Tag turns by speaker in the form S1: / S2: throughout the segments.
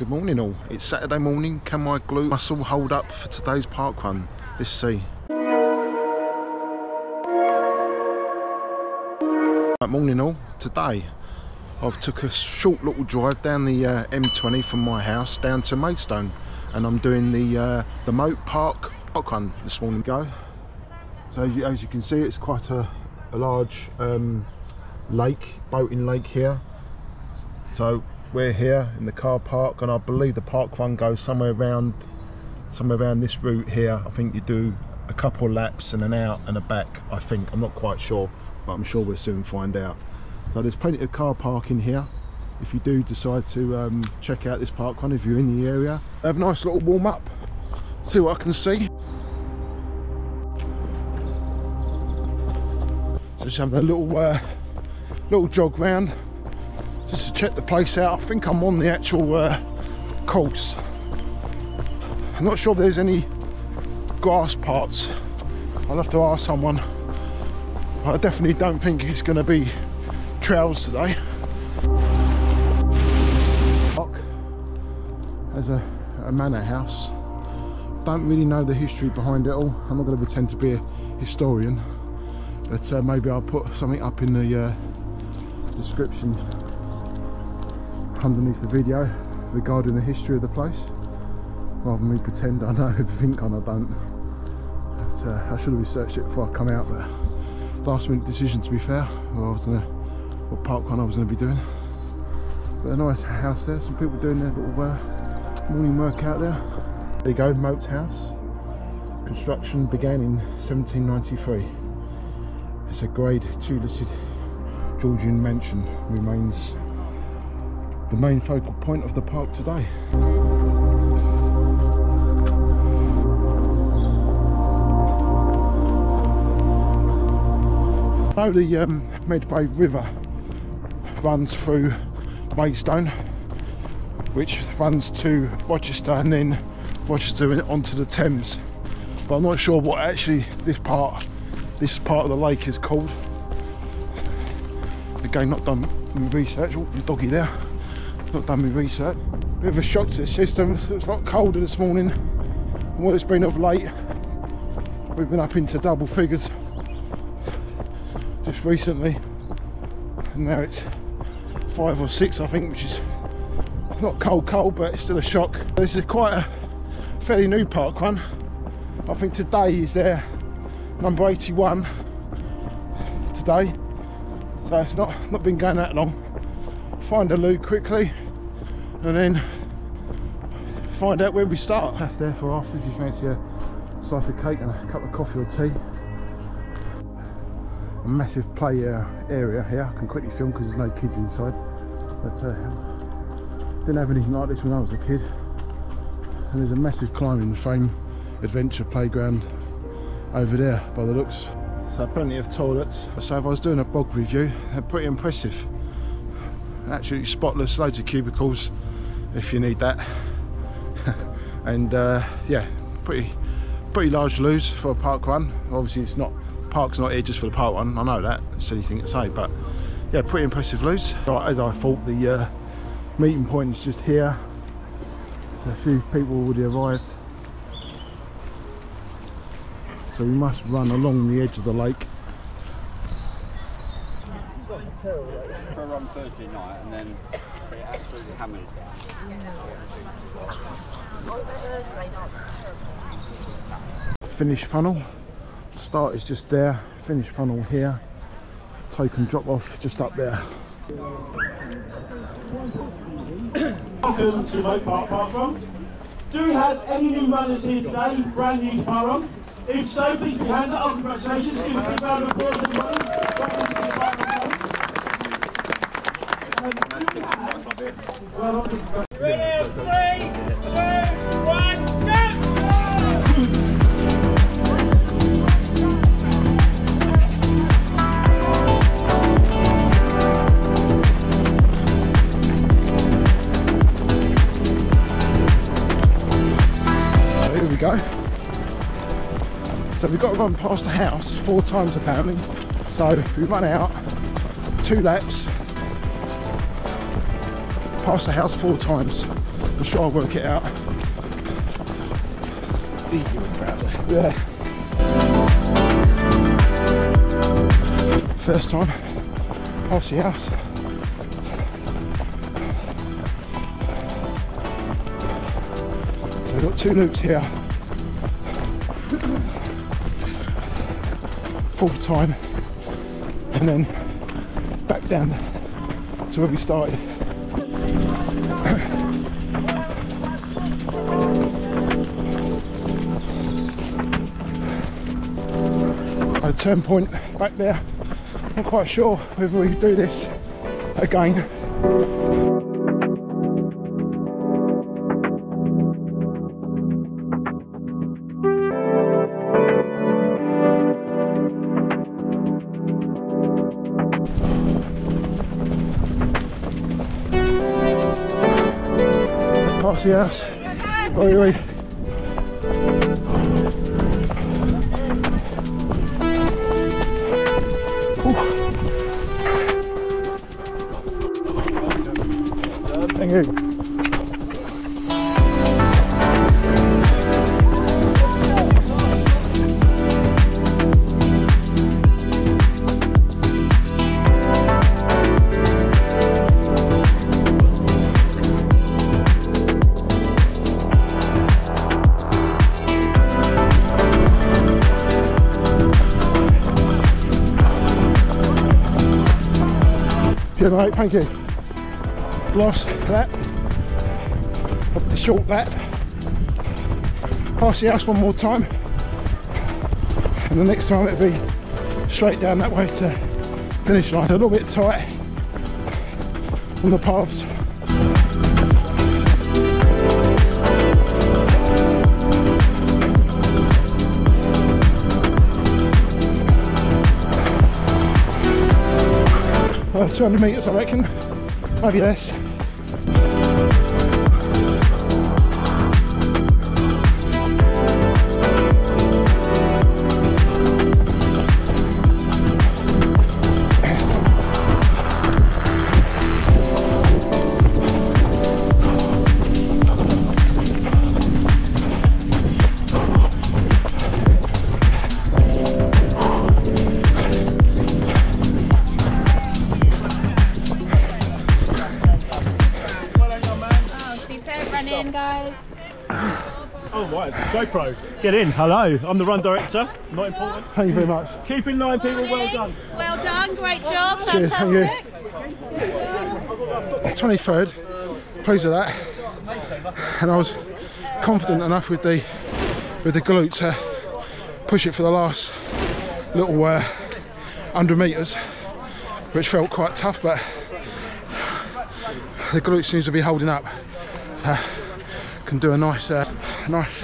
S1: Good morning all. It's Saturday morning. Can my glute muscle hold up for today's park run? Let's see. Right, morning all. Today I've took a short little drive down the uh, M20 from my house down to Maidstone and I'm doing the uh, the Mote Park park run this morning. Go. So as you, as you can see it's quite a, a large um, lake, boating lake here. So we're here in the car park and I believe the park run goes somewhere around somewhere around this route here. I think you do a couple laps and an out and a back I think. I'm not quite sure but I'm sure we'll soon find out. So there's plenty of car parking here. If you do decide to um, check out this park run if you're in the area have a nice little warm up. See what I can see. So just having a little uh, little jog round just to check the place out. I think I'm on the actual uh, course. I'm not sure if there's any grass parts. I'll have to ask someone. I definitely don't think it's going to be trails today. As a, a manor house. Don't really know the history behind it all. I'm not going to pretend to be a historian, but uh, maybe I'll put something up in the uh, description underneath the video regarding the history of the place rather than me pretend I know everything and I don't. But, uh, I should have researched it before I come out but last minute decision to be fair what I was gonna what park run I was gonna be doing. But a nice house there some people doing their little uh, morning work out there. There you go Mote House. Construction began in 1793 it's a grade 2 listed Georgian mansion remains the main focal point of the park today. Now the um, Medway River runs through Maidstone which runs to Rochester and then Rochester onto the Thames. But I'm not sure what actually this part this part of the lake is called. Again not done research. Oh, the doggy there not done my research. Bit of a shock to the system. It's a lot colder this morning than what it's been of late. We've been up into double figures just recently, and now it's five or six, I think, which is not cold, cold, but it's still a shock. This is quite a fairly new park run. I think today is their number 81 today, so it's not not been going that long find a loo quickly and then find out where we start. Left there for after if you fancy a slice of cake and a cup of coffee or tea. A massive play area here. I can quickly film because there's no kids inside. But uh, didn't have anything like this when I was a kid. And there's a massive climbing frame adventure playground over there by the looks. So plenty of toilets. So if I was doing a bog review, they're pretty impressive absolutely spotless loads of cubicles if you need that. And uh, yeah pretty pretty large loos for a park run obviously it's not park's not here just for the park run I know that silly thing to say but yeah pretty impressive loos. As I thought the uh, meeting point is just here. So a few people already arrived. So we must run along the edge of the lake
S2: for a run Thursday night and then it absolutely hammered it.
S1: Finish funnel. Start is just there. Finish funnel here. Token drop off just up there.
S3: Welcome to Mote Park Park Run. Do we have any new runners here today, brand new to Park Run? If so, please put your hands up. Congratulations. Give a big round of applause everybody. Welcome to the Park Run.
S4: Go.
S1: So we've got to run past the house four times apparently. So we run out two laps past the house four times I'm sure I'll work it out.
S3: Easier with Crowley.
S1: Yeah. First time past the house. So we've got two loops here. Full time and then back down to where we started. A turn point back there. Not quite sure whether we do this again. The house. Oi, oi. Thank you. Yeah, mate, thank you. Last lap, the short lap. Pass the house one more time, and the next time it'll be straight down that way to finish line. A little bit tight on the paths. Uh, 200 metres I reckon, maybe less.
S3: GoPro. Get in. Hello. I'm the run director. Not important.
S1: Thank you very much.
S3: Keep in line, people. Well done.
S5: Well done, great job,
S1: Cheers, thank you.
S5: fantastic.
S1: 23rd, pleased with that. And I was confident enough with the with the glute to push it for the last little uh, 100 metres, which felt quite tough, but the glute seems to be holding up. So can do a nice, uh, nice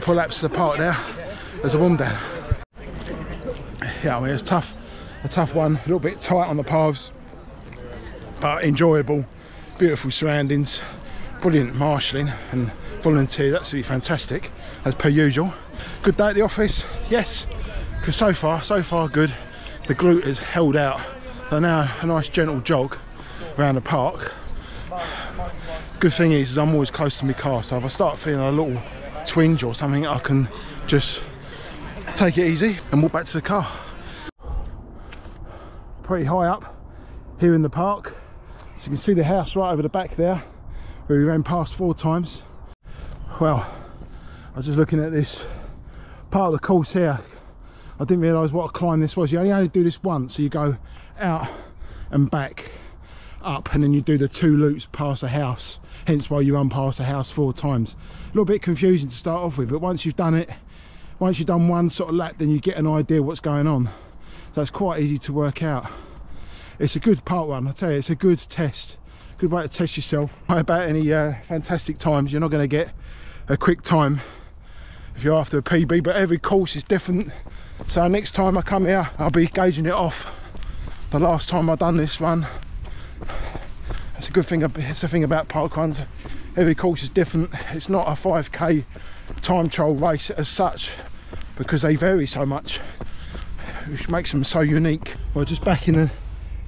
S1: couple of laps park there as a warm down. Yeah, I mean it's tough, a tough one, a little bit tight on the paths, but enjoyable, beautiful surroundings, brilliant marshalling and volunteers, absolutely fantastic as per usual. Good day at the office, yes, because so far, so far good. The glute has held out. So now a nice gentle jog around the park. Good thing is, is I'm always close to my car, so if I start feeling a little twinge or something, I can just take it easy and walk back to the car. Pretty high up here in the park. So you can see the house right over the back there, where we ran past four times. Well, I was just looking at this part of the course here. I didn't realise what a climb this was. You only, only do this once, so you go out and back up and then you do the two loops past the house hence why you run past the house four times. A little bit confusing to start off with but once you've done it once you've done one sort of lap then you get an idea what's going on. So it's quite easy to work out. It's a good part one i tell you it's a good test. Good way to test yourself. About any uh, fantastic times you're not going to get a quick time if you're after a pb but every course is different. So next time i come here i'll be gauging it off. The last time i done this run that's a good thing it's the thing about park runs every course is different it's not a 5k time trial race as such because they vary so much which makes them so unique well just back in the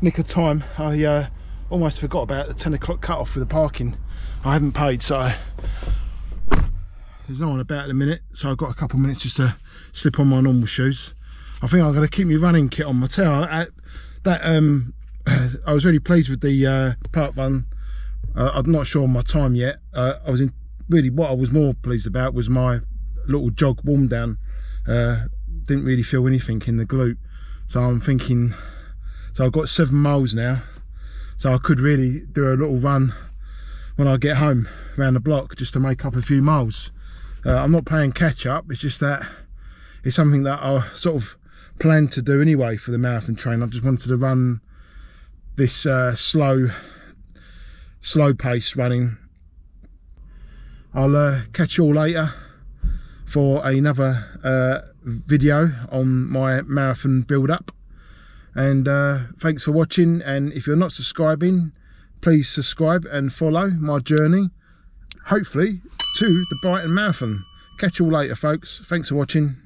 S1: nick of time i uh, almost forgot about the 10 o'clock cut off with the parking. I haven't paid, so there's no one about in a minute, so I've got a couple of minutes just to slip on my normal shoes. I think I'm going to keep my running kit on my tail. That um, I was really pleased with the uh, park run. Uh, I'm not sure on my time yet. Uh, I was in really what I was more pleased about was my little jog warm down. Uh, didn't really feel anything in the glute, so I'm thinking. So I've got seven miles now, so I could really do a little run when I get home around the block just to make up a few miles. Uh, I'm not playing catch up. It's just that it's something that I sort of planned to do anyway for the marathon train. I just wanted to run this uh, slow, slow pace running. I'll uh, catch you all later for another uh, video on my marathon build up. And uh, thanks for watching. And if you're not subscribing, please subscribe and follow my journey, hopefully, to the Brighton Marathon. Catch you all later, folks. Thanks for watching.